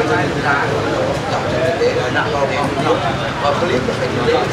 em ra chúng ta tổng thể để đặt vào và clip nó phải như thế